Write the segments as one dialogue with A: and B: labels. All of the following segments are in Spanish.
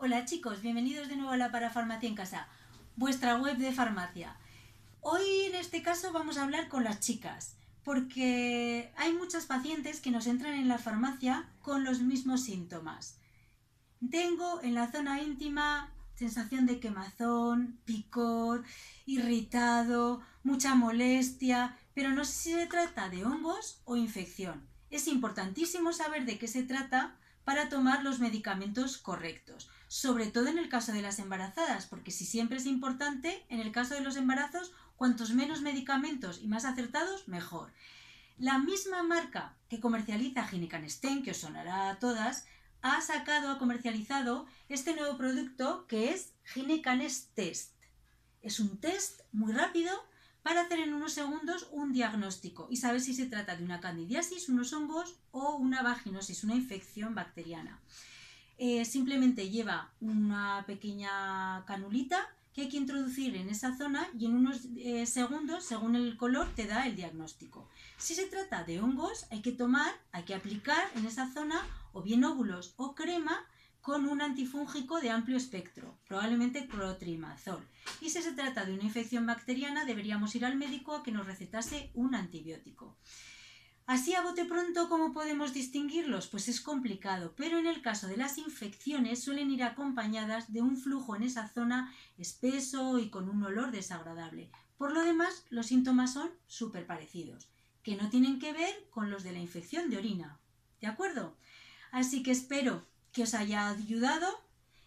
A: Hola chicos, bienvenidos de nuevo a la Parafarmacia en Casa, vuestra web de farmacia. Hoy en este caso vamos a hablar con las chicas, porque hay muchas pacientes que nos entran en la farmacia con los mismos síntomas. Tengo en la zona íntima sensación de quemazón, picor, irritado, mucha molestia, pero no sé si se trata de hongos o infección. Es importantísimo saber de qué se trata para tomar los medicamentos correctos, sobre todo en el caso de las embarazadas, porque si siempre es importante, en el caso de los embarazos, cuantos menos medicamentos y más acertados, mejor. La misma marca que comercializa Ginecansten, que os sonará a todas, ha sacado, ha comercializado este nuevo producto que es Ginecanest Test. Es un test muy rápido para hacer en unos segundos un diagnóstico y saber si se trata de una candidiasis, unos hongos o una vaginosis, una infección bacteriana. Eh, simplemente lleva una pequeña canulita que hay que introducir en esa zona y en unos eh, segundos, según el color, te da el diagnóstico. Si se trata de hongos, hay que tomar, hay que aplicar en esa zona o bien óvulos o crema con un antifúngico de amplio espectro, probablemente clotrimazol. Y si se trata de una infección bacteriana, deberíamos ir al médico a que nos recetase un antibiótico. Así a bote pronto, ¿cómo podemos distinguirlos? Pues es complicado, pero en el caso de las infecciones suelen ir acompañadas de un flujo en esa zona espeso y con un olor desagradable. Por lo demás, los síntomas son súper parecidos, que no tienen que ver con los de la infección de orina. ¿De acuerdo? Así que espero que os haya ayudado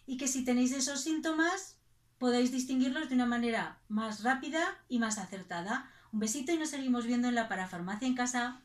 A: y que si tenéis esos síntomas podáis distinguirlos de una manera más rápida y más acertada. Un besito y nos seguimos viendo en la parafarmacia en casa.